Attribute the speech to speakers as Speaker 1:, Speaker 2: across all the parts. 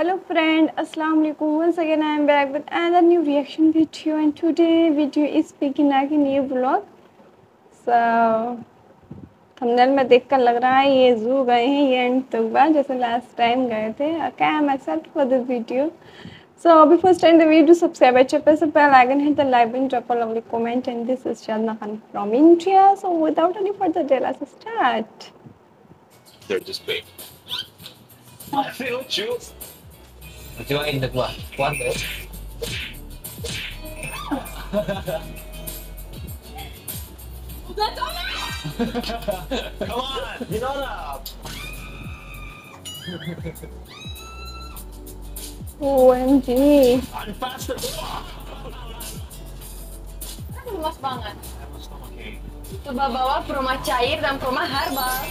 Speaker 1: Hello friend अस्सलाम वालेकुम once again I am back with another new reaction video and today video is speaking आगे new blog so thumbnail में देखकर लग रहा है ये जू गए हैं, ये एंड तुगबा जैसे लास्ट टाइम गए थे. I am except for the video so अभी फ़र्स्ट द वीडियो सब्सक्राइब अच्छे पर से पहले आगे नहीं तो like and drop a lovely comment and this is Chandana Khan from India so without any further delay let's start
Speaker 2: there just be I feel you
Speaker 3: Lucuin deh gua. Kuat deh.
Speaker 2: Come on, get on up.
Speaker 1: OMG.
Speaker 2: I'm faster.
Speaker 4: Kan luas banget. Coba bawa perumah cair dan perumah herbal.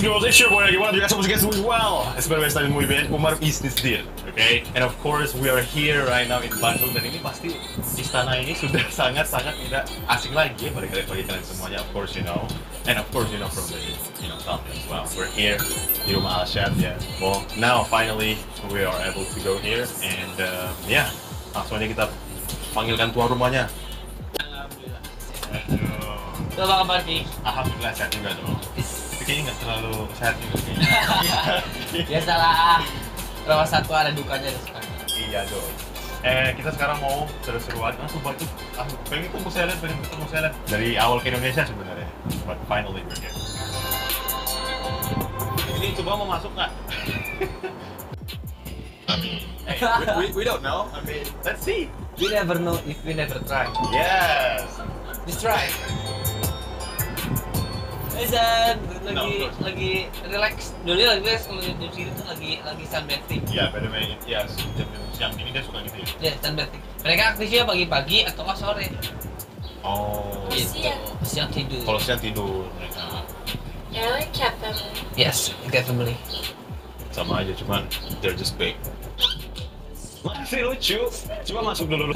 Speaker 2: Música, it's your boy Aguilar. You guys hope you guys doing well. Espero que muy bien. Umar is this deal, okay? And of course, we are here right now in Bandung dan ini pasti istana ini sudah sangat-sangat tidak asing lagi ya bagi kalian semuanya. Of course, you know. And of course, you know from the you know thumbnail as well. We're here di rumah Alshad ya. Well, now finally we are able to go here and uh, yeah, langsung aja kita panggilkan tuan rumahnya.
Speaker 3: Alhamdulillah.
Speaker 2: Aduh.
Speaker 3: Apa kabar Ki?
Speaker 2: Alhamdulillah sehat juga dong. Kayaknya nggak terlalu sehat juga kayaknya.
Speaker 3: Biasalah. Nomor satu ada dukanya dan sukanya.
Speaker 2: iya dong. Eh kita sekarang mau seru-seruan. Ah, sumpah itu ah, pengen ketemu Selen, pengen ketemu Selen. Dari awal ke Indonesia sebenarnya. But finally we're here. Ini coba mau masuk nggak? Hey, we, we, we don't know. I mean, let's see.
Speaker 3: We never know if we never try.
Speaker 2: Yes.
Speaker 3: Just try. Ezan lagi
Speaker 2: No,
Speaker 3: lagi relax. Dulu lagi relax kalau di sini tuh lagi lagi sunbathing.
Speaker 2: Ya, by the way, yes. Jam siang ini dia suka gitu ya.
Speaker 3: Ya, sunbathing. Mereka aktifnya pagi-pagi atau nggak sore.
Speaker 2: Oh.
Speaker 3: Gitu.
Speaker 4: Siang.
Speaker 3: Siang tidur.
Speaker 2: Kalau siang tidur mereka
Speaker 4: Yeah, I like cat family.
Speaker 3: Yes, get family.
Speaker 2: sama aja cuman they're just big masih lucu coba masuk dulu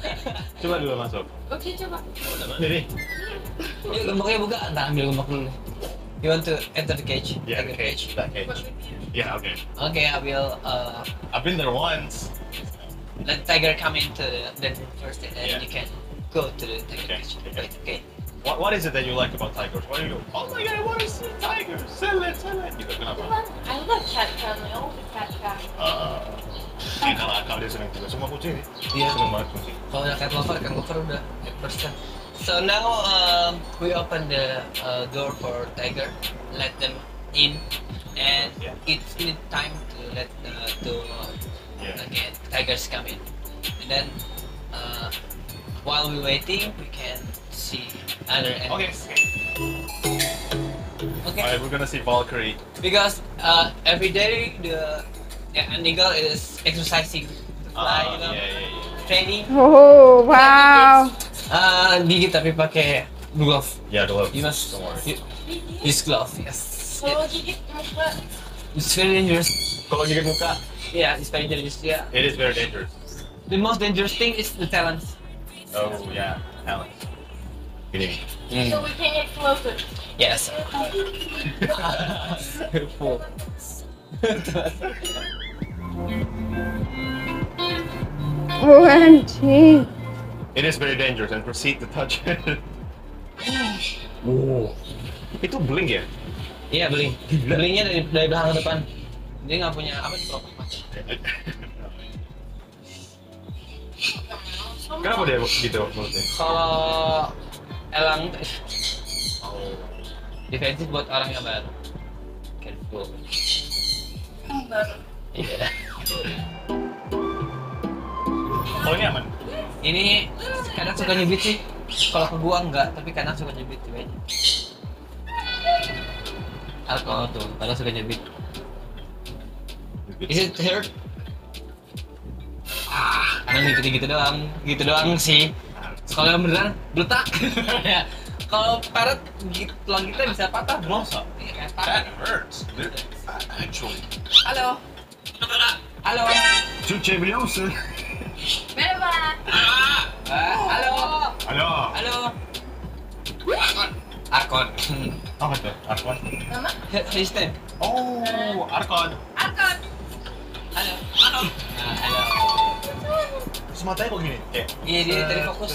Speaker 2: coba dulu masuk
Speaker 4: Oke, coba.
Speaker 2: jadi
Speaker 3: Yuk, gemboknya buka. Ntar ambil gembok dulu. You want to enter the cage?
Speaker 2: ya
Speaker 3: Tiger
Speaker 2: cage that cage ya oke
Speaker 3: Okay, I will uh,
Speaker 2: I've been there once
Speaker 3: let tiger come into the den first and then
Speaker 2: Yeah.
Speaker 3: you can go to the tiger
Speaker 2: Okay,
Speaker 3: cage.
Speaker 2: okay.
Speaker 3: Right, okay.
Speaker 2: what, what is it that you like about tigers what do you go oh my god I want to see a tiger sell it sell it gitu kenapa
Speaker 4: I love cat family. I want a cat family.
Speaker 2: uh, akal akal dia seneng juga semua kucing nih
Speaker 3: Iya.
Speaker 2: seneng banget kucing
Speaker 3: Kalau udah cat lover, cat lover udah persen. So now um, we open the uh, door for tiger, let them in, and
Speaker 2: Yeah.
Speaker 3: it's need time to let the to
Speaker 2: Yeah.
Speaker 3: again tigers come in, and then uh, while we're waiting, we can see other
Speaker 2: okay
Speaker 3: animals. Okay.
Speaker 2: alright we're gonna see Valkyrie
Speaker 3: Because uh, every day the yeah, an eagle is exercising to fly,
Speaker 2: Ah,
Speaker 3: you know,
Speaker 2: yeah, yeah, yeah.
Speaker 3: training.
Speaker 1: Oh wow.
Speaker 3: Uh, gigit tapi pakai glove.
Speaker 2: yeah the love
Speaker 3: You must
Speaker 2: don't worry
Speaker 3: you- use glove. Yes.
Speaker 4: Kalau gigit muka,
Speaker 3: It's very dangerous.
Speaker 2: kalau gigit muka
Speaker 3: Yeah, it's very dangerous. Yeah.
Speaker 2: it is very dangerous
Speaker 3: The most dangerous thing is the talons.
Speaker 2: oh yeah Alex gini nih
Speaker 4: so we can get closer.
Speaker 3: Yes. Full.
Speaker 1: OMG.
Speaker 2: It is very dangerous and proceed to touch it. wow. Itu bling ya?
Speaker 3: Iya beli. Belinya dari dari belakang ke depan. Dia nggak punya apa di proper match.
Speaker 2: Kenapa dia gitu mulutnya?
Speaker 3: Kalau elang
Speaker 2: Oh.
Speaker 3: defensif buat orang yang baru. Careful. Iya.
Speaker 2: Oh ini aman?
Speaker 3: Ini kadang suka nyebit sih. Kalau ke gua enggak, tapi kadang suka nyebit juga. Alkohol tuh, kadang suka nyebit. Is it hurt? Ah, kadang gitu-gitu doang, gitu doang sih. Kalau yang beneran, beletak. Kalau parrot gigit tulang kita bisa patah bro.
Speaker 2: Masa?
Speaker 3: Iya parrot.
Speaker 2: That hurts. Actually.
Speaker 3: Halo. Halo.
Speaker 2: Cuce beliau.
Speaker 3: Ah, halo.
Speaker 2: Halo.
Speaker 3: Halo. Arkon.
Speaker 2: Apa tuh? Arkon?
Speaker 4: Nama?
Speaker 3: Name.
Speaker 2: Oh, Arkon.
Speaker 4: Arkon.
Speaker 3: Halo. Halo. Nah, halo.
Speaker 2: Terus matanya kok gini?
Speaker 3: Iya dia tadi fokus.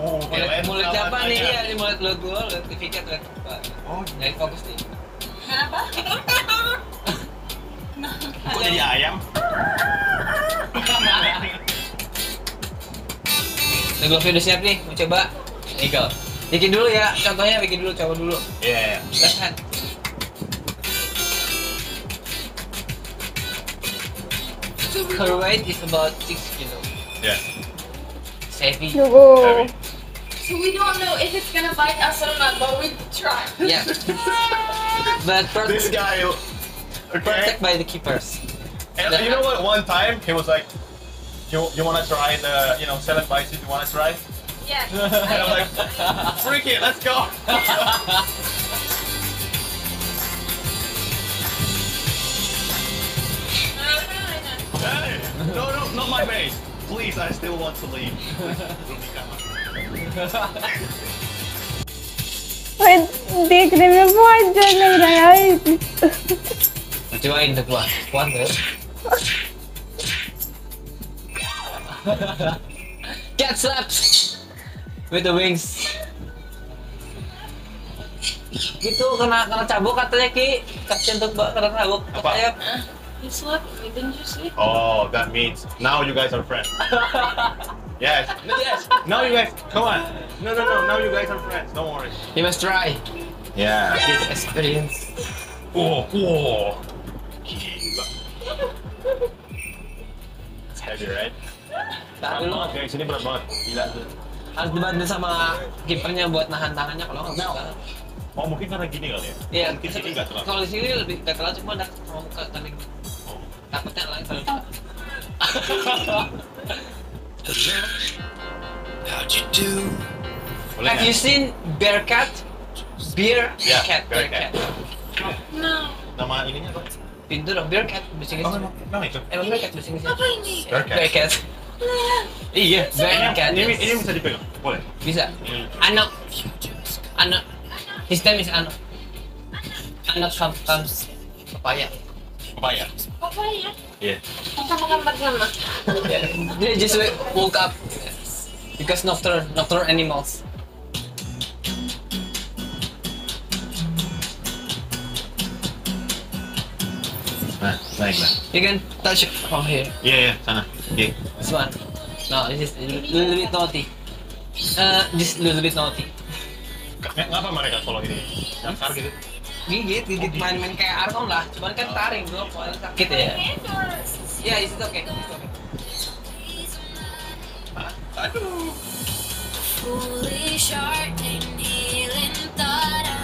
Speaker 2: Oh,
Speaker 3: mulut
Speaker 2: laptop
Speaker 3: siapa nih? Iya, ini mulut mulut gua, mulut Vika tuh.
Speaker 2: Oh,
Speaker 3: Jadi fokus nih.
Speaker 4: Kenapa?
Speaker 2: kok jadi ayam?
Speaker 3: Udah gua video siap nih, mau coba. Eagle. Bikin dulu ya, contohnya bikin dulu, coba dulu.
Speaker 2: Iya, iya.
Speaker 3: Left hand. Her weight is about 6 kilo.
Speaker 2: Iya.
Speaker 3: It's heavy.
Speaker 1: Yogo.
Speaker 2: Heavy.
Speaker 4: So we don't know if it's gonna bite us or not, but we try.
Speaker 3: Yeah. But
Speaker 2: This guy. Okay.
Speaker 3: protect by the keepers.
Speaker 2: And you know what? One time he was like, "You you want to try the you know seven bites? You want to try?"
Speaker 4: Yes.
Speaker 2: And I'm like, "Freak it, let's go!" Hey, no, no, not my base. Please, I still want to leave.
Speaker 1: ओए, देखने में बहुत डर लग रहा है
Speaker 3: Cobain tuh kuat, kuat tuh. Cat slaps with the wings. Gitu kena kena cabuk katanya ki, kasian tuh mbak kena cabuk.
Speaker 2: Apa?
Speaker 4: You slept? Didn't you sleep?
Speaker 2: Oh, that means now you guys are friends. Yes, yes. Now you guys, come on. No, no, no. Now you guys are friends. Don't worry.
Speaker 3: you must try
Speaker 2: Yeah.
Speaker 3: this experience.
Speaker 2: Oh, oh. Gila. It's heavy, right?
Speaker 3: Tahan dulu.
Speaker 2: banget guys, ini berat banget. Gila tuh.
Speaker 3: Harus dibantu sama kipernya buat nahan tangannya kalau nggak bisa.
Speaker 2: Oh, mungkin karena gini kali ya?
Speaker 3: Iya,
Speaker 2: Mungkin sini nggak terlalu.
Speaker 3: Kalau di sini lebih nggak terlalu cuma ada sama muka tadi.
Speaker 2: Oh.
Speaker 3: Takutnya lain terlalu.
Speaker 5: How'd you do?
Speaker 2: Boleh
Speaker 3: Have you seen bear cat? Beer
Speaker 2: Yeah,
Speaker 3: cat,
Speaker 2: bear
Speaker 3: cat.
Speaker 4: No.
Speaker 2: Nama ininya apa?
Speaker 3: Pintu dong, bear cat bahasa Inggris.
Speaker 2: Oh, nama, itu?
Speaker 3: Emang bear cat bahasa Inggris?
Speaker 4: Apa ini?
Speaker 2: Bear cat.
Speaker 3: Iya,
Speaker 2: Ini, ini, ini bisa dipegang? Boleh?
Speaker 3: Bisa.
Speaker 2: Ini.
Speaker 3: Ano. Ano. His name is. Ano comes comes papaya.
Speaker 2: Papaya.
Speaker 4: Apa ya?
Speaker 2: Iya.
Speaker 4: Kita makan bersama.
Speaker 3: They just woke up because nocturnal nocturnal animals.
Speaker 2: Nah, naik lah.
Speaker 3: You can touch it from here.
Speaker 2: Iya, iya, sana. Iya.
Speaker 3: This one. No, this is a little bit naughty. Uh, just little bit naughty.
Speaker 2: Ngapa mereka kalau ini? Dasar gitu?
Speaker 3: Gigit, gigit main-main kayak Arkom lah. Cuman kan taring bro, paling sakit ya. Ya, itu oke. Okay. okay.
Speaker 2: Aduh.
Speaker 5: Foolish heart and healing thought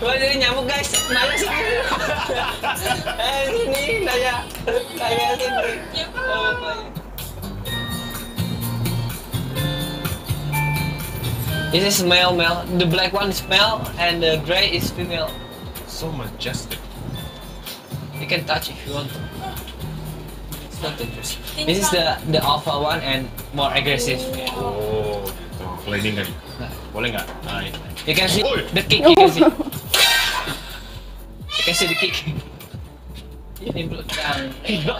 Speaker 3: Wah jadi nyamuk guys, Naya sini. eh sini Naya, Naya sini. Oh, This is male male. The black one is male and the gray is female.
Speaker 2: So majestic.
Speaker 3: You can touch if you want to. It's not dangerous. This is the the alpha one and more aggressive.
Speaker 2: Oh, gitu. Boleh ini nggak? Boleh nggak? Nah.
Speaker 3: You can see the kick. You can see. You can see the kick. Ini belakang.
Speaker 2: Gila.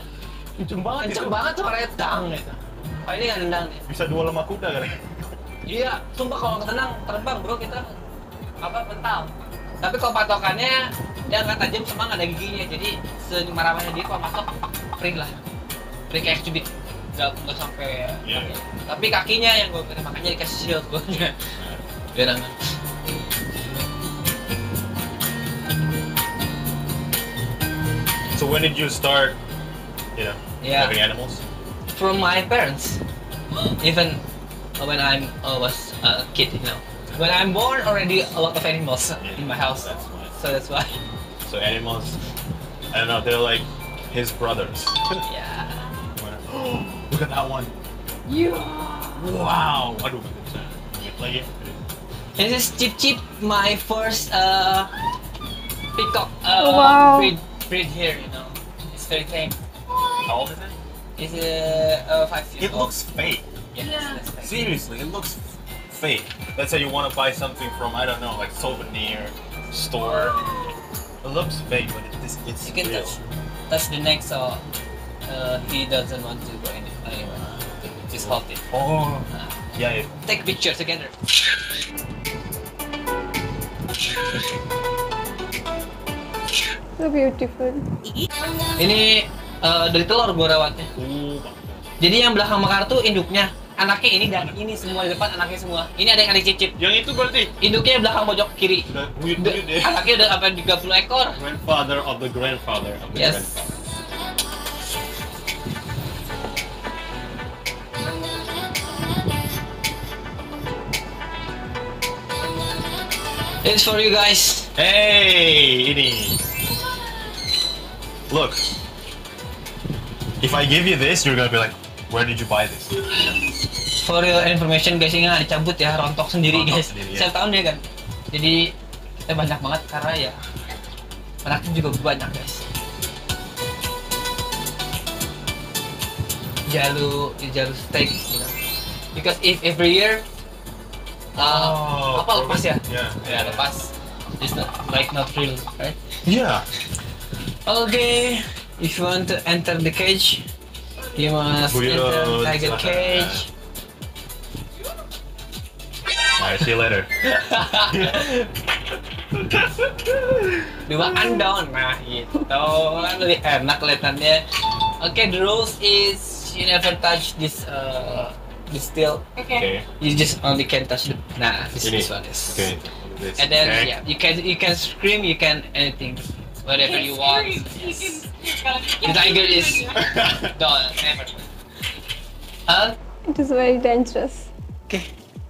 Speaker 2: Kenceng banget.
Speaker 3: Kenceng banget tuh orangnya tang gitu. Oh ini nggak nendang nih.
Speaker 2: Bisa dua lemah kuda kali.
Speaker 3: Iya, sumpah kalau tenang terbang bro kita apa mental. Tapi kalau patokannya dia nggak tajam sama nggak ada giginya, jadi semarah-marahnya dia kalau masuk free lah, free kayak cubit, nggak nggak sampai.
Speaker 2: Iya.
Speaker 3: Tapi kakinya yang gue makanya dikasih shield gue.
Speaker 2: So when did you start, you know,
Speaker 3: Yeah.
Speaker 2: having animals?
Speaker 3: From my parents, even when I'm I was a kid, you know. When I'm born, already a lot of animals in my house,
Speaker 2: That's why.
Speaker 3: so that's why.
Speaker 2: So animals I don't know. They're like his brothers.
Speaker 3: yeah.
Speaker 2: Look at that one. You. Wow. Aduh, bisa. Dikit lagi.
Speaker 3: This is Chip Chip, my first uh, peacock uh,
Speaker 1: Wow.
Speaker 3: breed, breed here, you know. It's very tame.
Speaker 2: How old is it?
Speaker 3: It's uh, uh, five years
Speaker 2: It
Speaker 3: old.
Speaker 2: looks fake.
Speaker 3: Yes,
Speaker 4: Yeah.
Speaker 3: fake.
Speaker 2: Seriously, it looks fake. Let's say you want to buy something from I don't know, like souvenir store. It looks fake, but it, it's, it's
Speaker 3: You can
Speaker 2: real.
Speaker 3: touch, touch the neck so uh, he doesn't want to go any, anywhere. Just hold it.
Speaker 2: Oh,
Speaker 3: Uh,
Speaker 2: yeah. It,
Speaker 3: take picture together.
Speaker 1: So beautiful.
Speaker 3: Ini uh, dari telur gua rawatnya. Jadi yang belakang mekar tuh induknya. Anaknya ini dan ini semua di depan anaknya semua. Ini ada yang adik cicip.
Speaker 2: yang itu berarti
Speaker 3: Induknya belakang pojok kiri.
Speaker 2: udah buyut
Speaker 3: Udah-
Speaker 2: buyut deh.
Speaker 3: anaknya udah apa 30 ekor.
Speaker 2: Grandfather of the grandfather of the
Speaker 3: Yes.
Speaker 2: grandfather.
Speaker 3: It's for you guys.
Speaker 2: Hey, ini. Look. If I give you this, you're gonna be like, where did you buy this?
Speaker 3: For your information guys, ini nggak dicabut ya, rontok sendiri
Speaker 2: Rontok
Speaker 3: guys.
Speaker 2: sendiri, ya.
Speaker 3: Saya tahu nih kan. Jadi kita banyak banget karena ya anaknya juga banyak guys. Jalu, jalu steak, you know. Because if every year uh, apa lepas ya?
Speaker 2: Yeah.
Speaker 3: Ya lepas. It's not like not real, right?
Speaker 2: Yeah.
Speaker 3: Okay, if you want to enter the cage, you must
Speaker 2: Buyurun,
Speaker 3: enter tiger cage.
Speaker 2: Alright, see you later.
Speaker 3: Dua down, nah gitu kan lebih enak kelihatannya. Okay, the rules is you never touch this uh, this steel.
Speaker 2: Okay.
Speaker 4: Okay.
Speaker 3: You just only can touch the. Nah, this,
Speaker 2: Ini.
Speaker 3: this one is.
Speaker 2: Okay. This.
Speaker 3: And then
Speaker 2: okay.
Speaker 3: yeah, you can you can scream, you can anything, whatever you want. Yes. The tiger is don't never. Uh,
Speaker 1: It is very dangerous.
Speaker 3: okay.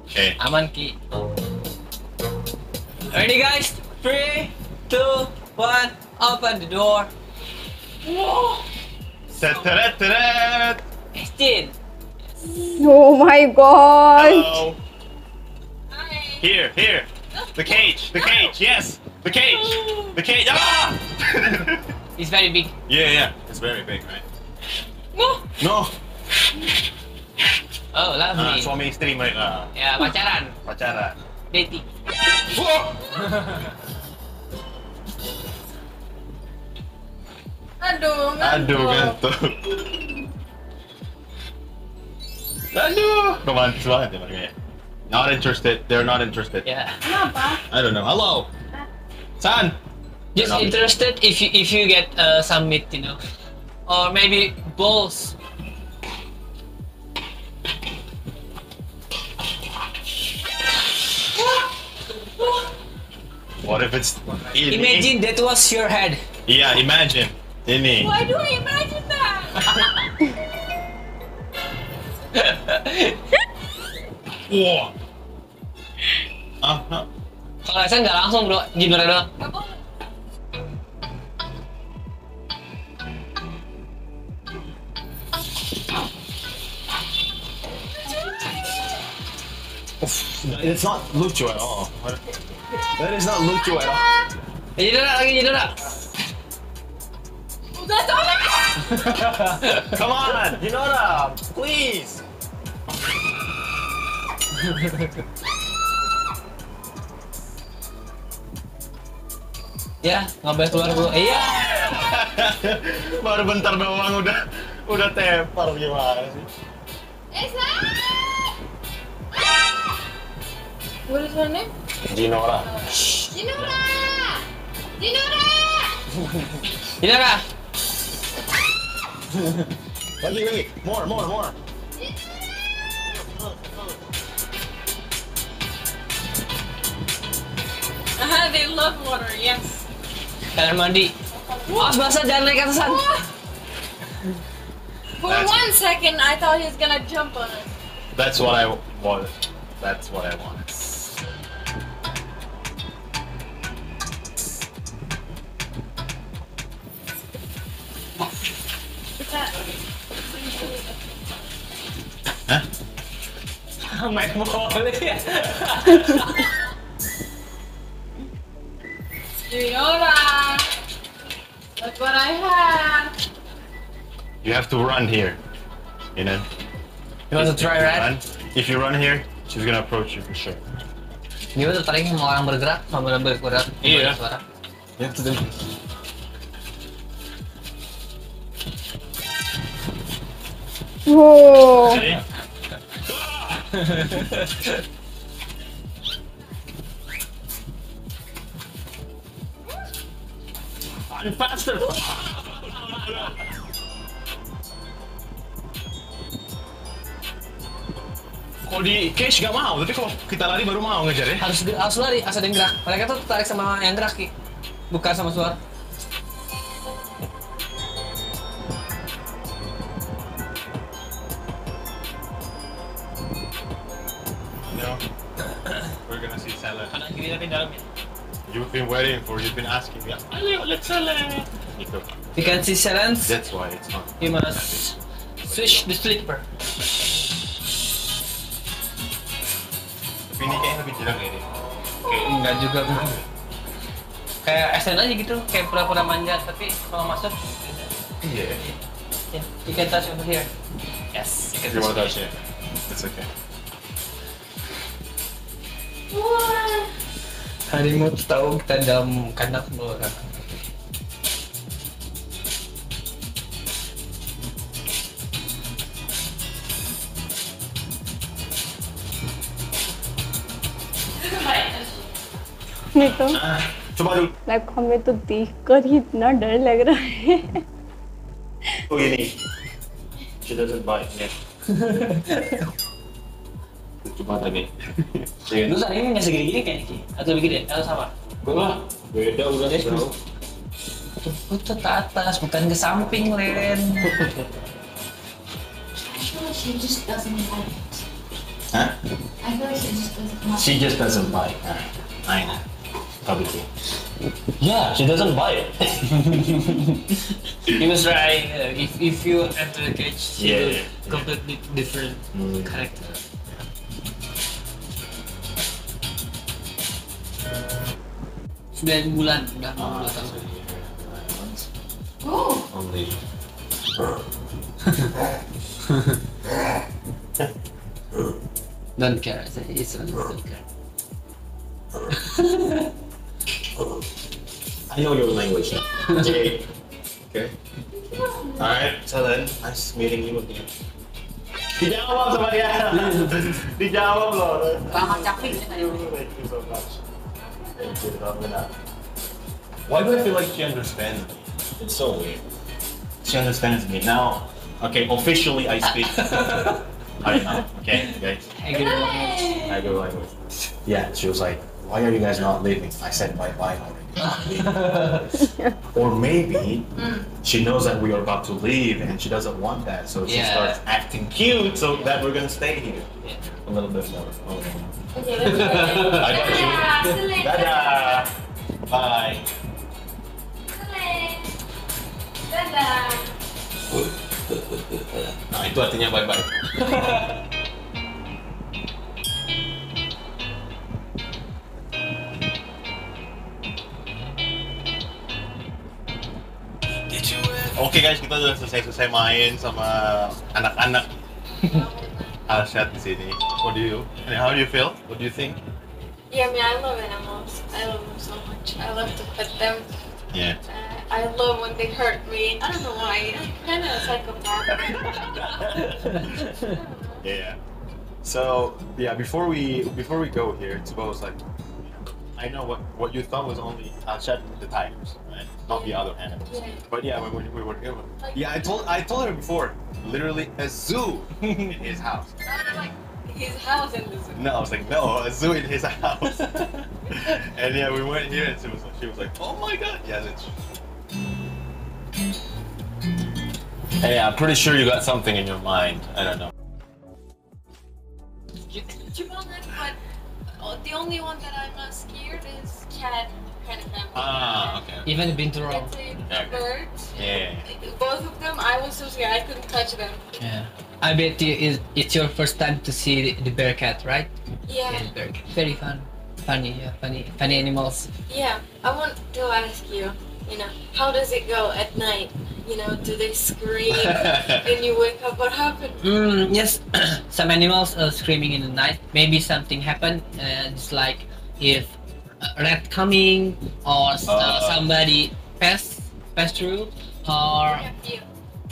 Speaker 2: Okay.
Speaker 3: Aman ki. Ready guys? Three, two, one. Open the door. Whoa.
Speaker 2: Set teret teret.
Speaker 3: Christine.
Speaker 1: Oh my god.
Speaker 2: Hello. Here, here. The cage. The cage. Yes. The cage. The cage. Ah!
Speaker 3: It's very big.
Speaker 2: yeah, yeah. It's very big, right?
Speaker 3: No.
Speaker 2: No.
Speaker 3: Oh,
Speaker 2: Ah,
Speaker 3: lovely.
Speaker 2: suami istri mereka
Speaker 3: Ya pacaran,
Speaker 2: pacaran.
Speaker 3: dating.
Speaker 4: Aduh,
Speaker 2: Aduh,
Speaker 4: ngantuk.
Speaker 2: gantung. Aduh, romantis banget ya mereka ya. Not interested. They're not interested.
Speaker 3: Yeah.
Speaker 4: Kenapa?
Speaker 2: I don't know. Hello. San.
Speaker 3: Just
Speaker 2: Not-
Speaker 3: interested if you if you get uh, some meat, you know, or maybe balls.
Speaker 2: What if it's ini?
Speaker 3: Imagine that was your head.
Speaker 2: Yeah, imagine. Ini.
Speaker 4: Why do I imagine that?
Speaker 2: Wah. Ah, ah.
Speaker 3: Kalau saya nggak langsung bro, gimana doang?
Speaker 2: It's not lucu at all. That is not lucu at all.
Speaker 3: Ya, jadi lagi jadi udah.
Speaker 4: Udah tolong.
Speaker 2: Come on, Hinora, please.
Speaker 3: Ya, nggak boleh keluar bro. Iya.
Speaker 2: Baru bentar doang udah udah tepar gimana sih?
Speaker 4: Esa. What is her name?
Speaker 2: Jinora.
Speaker 4: Jinora. Jinora.
Speaker 3: Apa?
Speaker 2: Lagi lagi, more more more.
Speaker 4: Uh-huh, they love water, yes.
Speaker 3: Kalian mandi. Awas basah, jangan naik atasan.
Speaker 4: For
Speaker 2: That's
Speaker 4: one second, I thought he was gonna jump on us.
Speaker 2: That's what I wanted. That's what I
Speaker 4: wanted. Huh? Oh my god.
Speaker 2: You have to run here. You know?
Speaker 3: You want to try
Speaker 2: you
Speaker 3: right?
Speaker 2: run, if you run here, she's gonna approach you for sure.
Speaker 3: Dia tuh tadi mau orang bergerak sama orang bergerak.
Speaker 2: Iya.
Speaker 3: Suara.
Speaker 2: You have to do this.
Speaker 1: Wow.
Speaker 2: See? I'm faster! Kalau di cage gak mau, tapi kalau kita lari baru mau ngejar ya.
Speaker 3: Harus harus lari, harus ada yang gerak. Mereka tuh tertarik sama yang gerak, Ki. Bukan sama suara.
Speaker 2: No. We're gonna see Salah.
Speaker 3: Kanan kiri tapi dalam ya.
Speaker 2: You've been waiting for, you've been asking me. Ayo, let's Salah! Gitu.
Speaker 3: You can see silence.
Speaker 2: That's why it's not.
Speaker 3: You must switch the slipper.
Speaker 2: Tapi ini kayaknya lebih jarang ya. Kayak
Speaker 3: Enggak juga bro. Kayak SN aja gitu, kayak pura-pura manja, tapi kalau masuk,
Speaker 2: Iya.
Speaker 3: ya, you can touch over here. Yes, you can
Speaker 2: You wanna
Speaker 3: touch.
Speaker 2: touch it? It's okay.
Speaker 3: Harimau tahu kita dalam kandang semua
Speaker 1: इसमें तो लाइक हमें तो देखकर ही इतना डर लग रहा है
Speaker 2: तो ये नहीं she doesn't buy it yet. Cuma
Speaker 3: tapi. Itu sering nggak segini gini kayak gini atau begini atau sama?
Speaker 2: Gua beda udah bro.
Speaker 3: Itu ke atas bukan ke samping
Speaker 4: Len. She just doesn't buy it.
Speaker 2: Huh?
Speaker 4: I feel like she just doesn't buy it.
Speaker 2: She just doesn't buy it. I know. Probably. Yeah, she doesn't bite.
Speaker 3: He was right. uh, if if you enter the cage, she
Speaker 2: Yeah,
Speaker 3: will
Speaker 2: yeah, yeah.
Speaker 3: completely different
Speaker 2: Mm.
Speaker 3: character. Sembilan bulan udah mau dua tahun.
Speaker 4: Oh,
Speaker 2: Only.
Speaker 3: Don't care. It's, it's don't care.
Speaker 2: I know your language. Jay. Okay. Alright, so then, nice meeting you again. Dijawab sama dia. Dijawab loh.
Speaker 3: Lama capek ya tadi.
Speaker 2: Thank you so much. Thank you. Ramina. Why do I feel like she understands me? It's so weird. She understands me now. Okay, officially I speak. I know. Okay, guys.
Speaker 3: I get it.
Speaker 2: I go language. Yeah, she was like, "Why are you guys not leaving?" I said, "Bye bye already." or maybe she knows that we are about to leave and she doesn't want that, so she
Speaker 3: Yeah.
Speaker 2: starts acting cute so that we're gonna stay here
Speaker 3: Yeah.
Speaker 2: a little bit more. Okay.
Speaker 4: okay, let's go.
Speaker 2: I got you.
Speaker 4: Yeah, see you later.
Speaker 2: Dadah. Bye.
Speaker 4: Dadah.
Speaker 2: Nah itu artinya bye Oke guys, kita udah selesai-selesai main sama anak-anak Alshad di sini. What do you? And how do you feel? What do you think?
Speaker 4: Yeah, I mean, I love animals. I love them so much. I love to pet them.
Speaker 2: Yeah.
Speaker 4: Uh, I love when they hurt me. I don't know why. I'm kind of a psychopath.
Speaker 2: Yeah. So yeah, before we before we go here, Tuba was like, I know what what you thought was only Alshad the tigers? Not the other animals.
Speaker 4: Yeah.
Speaker 2: But yeah, when we, we were here, yeah, I told I told her before, literally a zoo in his house.
Speaker 4: Like his house in the zoo.
Speaker 2: No, I was like, no, a zoo in his house. and yeah, we went here, and she was she was like, oh my god, yeah, that's. Hey, I'm pretty sure you got something in your mind. I don't know.
Speaker 4: Chihuahua, but uh, the only one that I'm not scared is cat kind of family.
Speaker 2: Ah, okay.
Speaker 3: Even been to Rome.
Speaker 2: Okay.
Speaker 4: birds.
Speaker 2: Yeah.
Speaker 4: Both of them, I was so scared. I couldn't touch them.
Speaker 3: Yeah. I bet you is it's your first time to see the, the bear cat, right?
Speaker 4: Yeah.
Speaker 3: Yeah, the bear cat. Very fun, funny, yeah, funny, funny animals.
Speaker 4: Yeah. I want to ask you, you know, how does it go at night? You know, do they scream and you wake up? What happened?
Speaker 3: Mm, yes, some animals are screaming in the night. Maybe something happened. Uh, it's like if a rat coming or uh,
Speaker 2: Uh.
Speaker 3: somebody pass pass through, or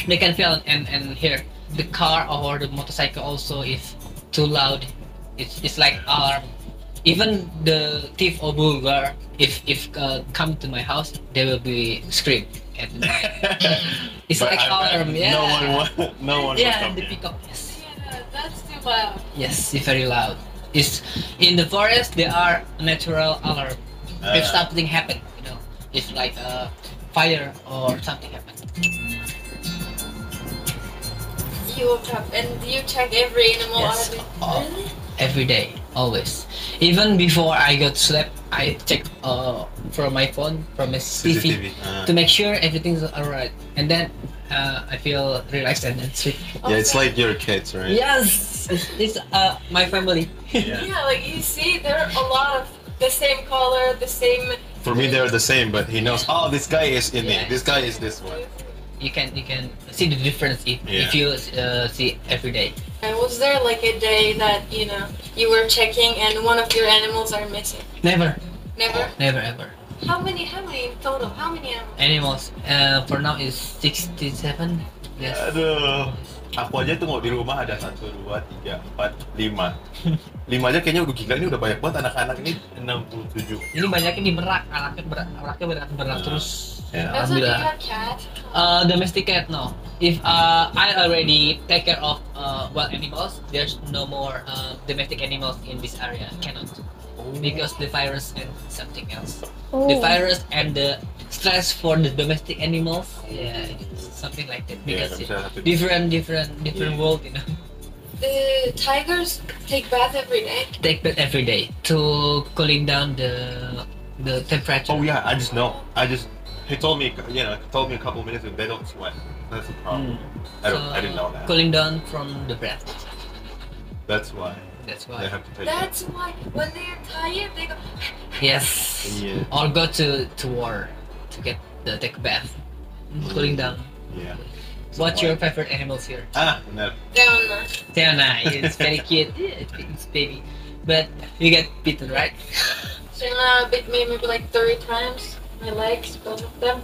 Speaker 3: they can feel and and hear the car or the motorcycle also is too loud. It's it's like alarm. Even the thief or burglar, if if uh, come to my house, they will be scream at the night. It's
Speaker 2: But
Speaker 3: like
Speaker 2: I bet
Speaker 3: alarm, yeah.
Speaker 2: No one, no one
Speaker 3: yeah,
Speaker 2: will come
Speaker 3: the
Speaker 2: here.
Speaker 3: pickup. Yes.
Speaker 4: Yeah, that's too loud.
Speaker 3: Yes, it's very loud. It's in the forest. There are natural alarm. if
Speaker 2: Ah.
Speaker 3: something happen, you know, if like a fire or something happen.
Speaker 4: You woke up and you check every animal
Speaker 3: Yes.
Speaker 4: out of it.
Speaker 3: Oh.
Speaker 4: Really?
Speaker 3: Every day, always. Even before I go to sleep, I check uh, from my phone, from my TV,
Speaker 2: CCTV. ah.
Speaker 3: to make sure everything's alright, and then uh, I feel relaxed and then sleep.
Speaker 2: Yeah, it's like your kids, right?
Speaker 3: Yes, it's, it's uh, my family.
Speaker 2: Yeah.
Speaker 4: Yeah, like you see, there are a lot of the same color, the same.
Speaker 2: For me, they're the same, but he knows. Oh, this guy is in
Speaker 3: Yeah.
Speaker 2: it. This guy is this one.
Speaker 3: You can you can see the difference if, if you uh, see every day.
Speaker 4: And was there like a day that you know you were checking and one of your animals are missing?
Speaker 3: Never,
Speaker 4: Never.
Speaker 3: never ever.
Speaker 4: How many? How many in total? How many animals?
Speaker 3: Animals uh, for now is 67. Yes.
Speaker 2: Aduh. Aku aja tuh mau di rumah ada satu, dua, tiga, empat, lima. Lima aja kayaknya udah gila ini udah banyak banget anak-anak ini 67.
Speaker 3: Ini banyaknya di Merak, anaknya berak, anaknya berak, berak
Speaker 2: Ah.
Speaker 3: terus.
Speaker 2: Ya.
Speaker 3: Alhamdulillah. Uh, domestic cat no. If uh, I already take care of uh, wild animals, there's no more uh, domestic animals in this area. Cannot because the virus and something else.
Speaker 1: Oh.
Speaker 3: The virus and the stress for the domestic animals, yeah, it's something like that. Because
Speaker 2: nggak
Speaker 3: it-
Speaker 2: bisa
Speaker 3: different, different, different
Speaker 2: Yeah.
Speaker 3: world, you know.
Speaker 4: The tigers take bath every day.
Speaker 3: Take bath every day to cooling down the the temperature.
Speaker 2: Oh yeah, I just know. I just he told me you know he told me a couple of minutes ago they don't sweat. That's the problem. Hmm. I don't. I didn't know that.
Speaker 3: Cooling down from the breath.
Speaker 2: That's why
Speaker 3: That's
Speaker 2: they
Speaker 3: why.
Speaker 2: have to take.
Speaker 4: That's why when they are tired, they go.
Speaker 3: Yes.
Speaker 2: Yeah.
Speaker 3: Or go to to war to get the take a bath.
Speaker 2: Mm.
Speaker 3: Cooling down.
Speaker 2: Yeah.
Speaker 3: What's your favorite animals here?
Speaker 2: Ah, no.
Speaker 4: Down there.
Speaker 3: Tiana. It's very cute. Yeah, it's, it's baby. But you get bitten, right?
Speaker 4: Shana bit me maybe like three times. My legs, both of them.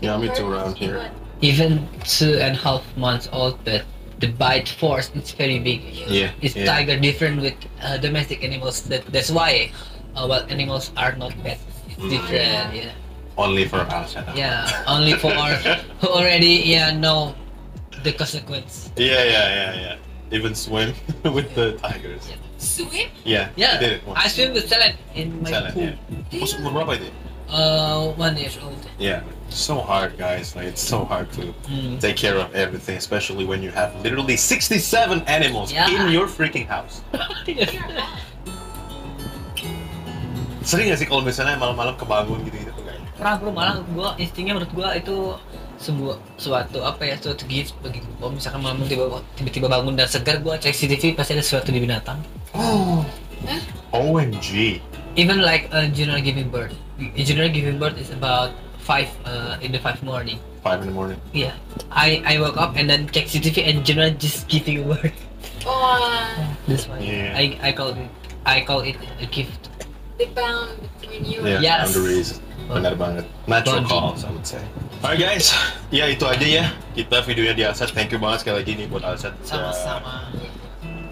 Speaker 2: Yeah, me too around here.
Speaker 4: but
Speaker 3: Even two and a half months old, but the bite force is very big.
Speaker 2: Yeah.
Speaker 3: It's
Speaker 2: yeah.
Speaker 3: tiger different with uh, domestic animals. That that's why uh, wild animals are not bad. It's
Speaker 2: Mm.
Speaker 3: different.
Speaker 4: Yeah.
Speaker 3: Yeah.
Speaker 2: Only for us.
Speaker 3: Yeah. Only for who already yeah know the consequence.
Speaker 2: Yeah, yeah, yeah, yeah. Even swim with the tigers.
Speaker 3: Yeah.
Speaker 4: Swim?
Speaker 2: Yeah.
Speaker 3: Yeah.
Speaker 2: I did it once.
Speaker 3: I swim with salad in my
Speaker 2: Salad,
Speaker 3: pool.
Speaker 2: yeah. Umur umur berapa itu?
Speaker 3: Uh, one years old.
Speaker 2: Yeah. So hard, guys. Like it's so hard to
Speaker 3: Mm.
Speaker 2: take care of everything, especially when you have literally 67 animals
Speaker 3: Yeah.
Speaker 2: in your freaking house. Sering gak sih kalau misalnya malam-malam kebangun gitu-gitu?
Speaker 3: Pernah bro, malah gua instingnya menurut gua itu sebuah suatu apa ya suatu gift bagi gua. Kalau misalkan malam tiba tiba-tiba bangun dan segar gua cek CCTV pasti ada sesuatu di binatang.
Speaker 2: Oh.
Speaker 4: Huh?
Speaker 2: OMG.
Speaker 3: Even like a general giving birth. A general giving birth is about five uh, in the five morning.
Speaker 2: Five in the morning.
Speaker 3: Yeah, I I woke up and then check CCTV and general just giving birth.
Speaker 4: Oh,
Speaker 3: That's why
Speaker 2: Yeah.
Speaker 3: I I call it I call it a gift.
Speaker 4: the bound between you
Speaker 2: Yeah,
Speaker 3: Yes.
Speaker 2: boundaries. Benar banget. Natural
Speaker 3: Bonding.
Speaker 2: calls, I would say. Alright guys, ya itu aja ya. Kita videonya di Alsat. Thank you banget sekali lagi nih buat Alsat.
Speaker 3: Sama-sama.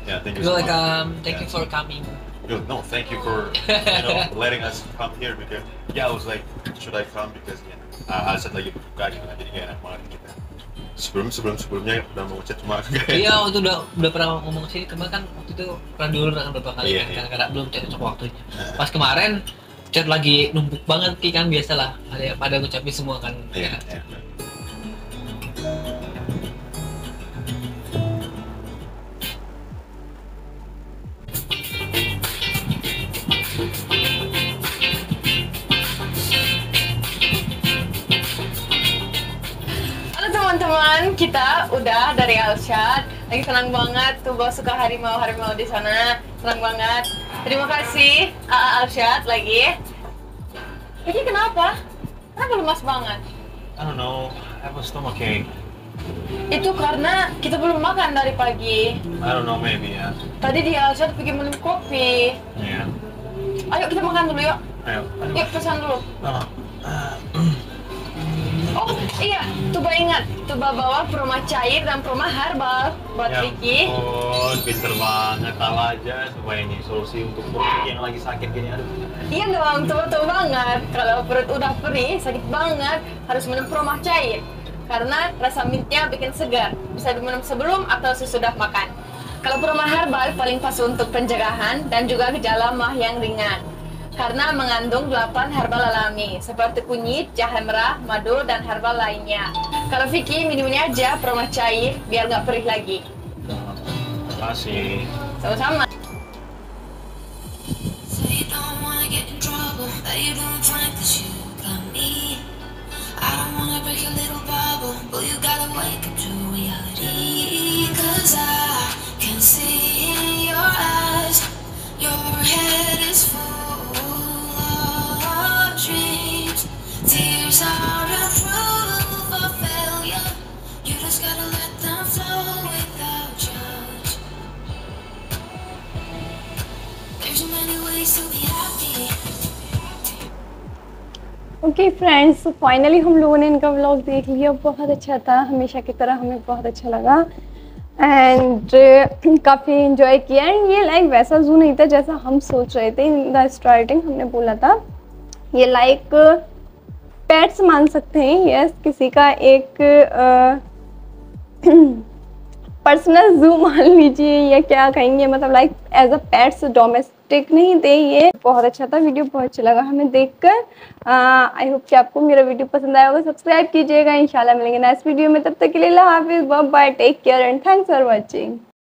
Speaker 2: Ya, thank you so much.
Speaker 3: Welcome. Thank you
Speaker 2: Yeah.
Speaker 3: for coming.
Speaker 2: Yo, no, thank you for you know letting us come here because yeah, I was like, should I come because ya, uh, Alsat lagi berbuka gitu kan, jadi gak enak banget kita. Sebelum sebelum sebelumnya udah mau chat cuma
Speaker 3: Iya, waktu udah udah pernah ngomong sini kemarin kan waktu itu pernah dulu kan beberapa kali
Speaker 2: Iya,
Speaker 3: kan
Speaker 2: iya.
Speaker 3: karena belum cocok waktunya. Pas kemarin chat lagi numpuk banget kan biasalah ada pada ngucapin semua kan.
Speaker 2: Iya, iya.
Speaker 1: Halo kita udah dari Alshad
Speaker 6: lagi senang banget tuh bos suka harimau harimau di sana senang banget terima kasih AA Arsyad lagi ini kenapa kenapa lemas banget
Speaker 2: I don't know. I have a stomach ache.
Speaker 6: itu karena kita belum makan dari pagi
Speaker 2: I don't know, maybe ya.
Speaker 6: tadi di Arsyad pergi minum kopi
Speaker 2: Iya.
Speaker 6: ayo kita makan dulu yuk
Speaker 2: Ayo. ayo.
Speaker 6: yuk pesan dulu
Speaker 2: Oh.
Speaker 6: oh iya Tuba ingat Tuba bawa perumah cair dan perumah herbal buat
Speaker 2: Ya
Speaker 6: Vicky
Speaker 2: ampun, pinter banget tahu aja supaya ini solusi untuk perut yang lagi sakit gini aduh.
Speaker 6: Iya dong, betul-betul banget. Kalau perut udah perih, sakit banget, harus minum perumah cair. Karena rasa mintnya bikin segar. Bisa diminum sebelum atau sesudah makan. Kalau perumah herbal paling pas untuk pencegahan dan juga gejala mah yang ringan. Karena mengandung 8 herbal alami seperti kunyit, jahe merah, madu, dan herbal lainnya. Kalau Vicky minum ini aja perumah cair biar nggak perih lagi.
Speaker 2: Terima kasih.
Speaker 6: Sama-sama.
Speaker 5: Your
Speaker 1: okay friends finally हम लोगों ने इनका व्लॉग देख लिया। बहुत अच्छा था। हमेशा की तरह हमें बहुत अच्छा लगा। एंड काफ़ी इन्जॉय किया। एंड ये लाइक वैसा जू नहीं था जैसा हम सोच रहे थे। इन द स्टार्टिंग हमने बोला था। ये लाइक पेट्स मान सकते हैं। यस किसी का एक पर्सनल जू मान लीजिए या क्या कहेंगे मतलब like as a pets domestic नहीं थे ये। बहुत अच्छा था वीडियो बहुत अच्छा लगा हमें देखकर। आई होप कि आपको मेरा वीडियो पसंद आया होगा। सब्सक्राइब कीजिएगा, इंशाल्लाह मिलेंगे नेक्स्ट वीडियो में। तब तक के लिए हाफिज bye take care and thanks for watching